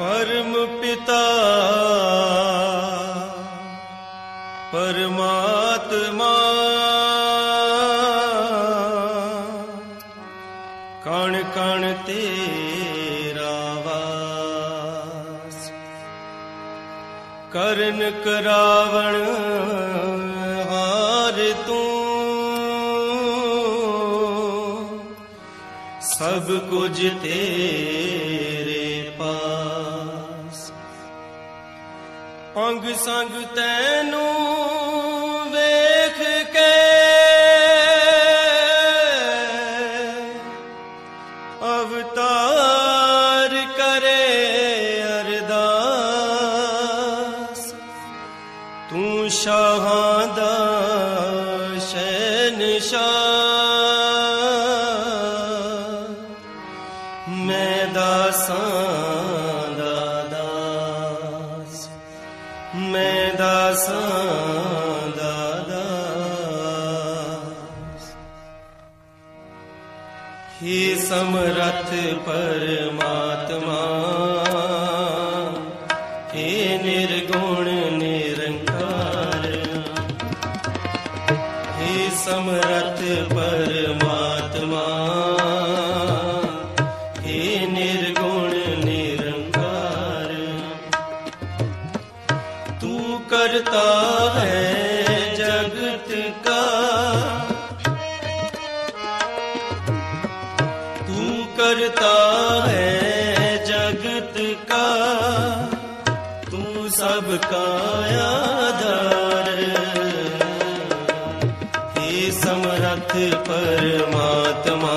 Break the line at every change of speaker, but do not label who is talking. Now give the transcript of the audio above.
ਪਰਮ ਪਿਤਾ ਪਰਮਾਤਮਾ। ਕਣ ਕਣ ਤੇਰਾ ਵਾਸ ਕਰਨ ਕਰਾਵਣ ਹਾਰ ਤੂੰ। ਸਭ ਕੁਝ ਤੇਰੇ ਪਾਸ। ਅੰਗ ਸੰਗ ਤੈਨੂੰ ਵੇਖ ਕੇ ਅਵਤਾਰ ਕਰੇ ਅਰਦਾਸ। ਤੂੰ ਸ਼ਾਹਾਂ ਦਾ ਸ਼ਾਹ ਮੈਂ ਦਾਸਾਂ ਮੈਂ ਦਾਸਾਂ ਦਾ ਦਾਸ। ਹੀ ਸਮਰਥ ਪਰਮਾਤਮਾ, ਹੇ ਨਿਰਗੁਣ ਨਿਰੰਕਾਰ, ਹੇ ਸਮਰਥ ਪਰਮਾਤਮਾ, ਹੇ ਨਿਰ करता है जगत का तू करता है जगत का तू सबका आधार हे समरथ परमात्मा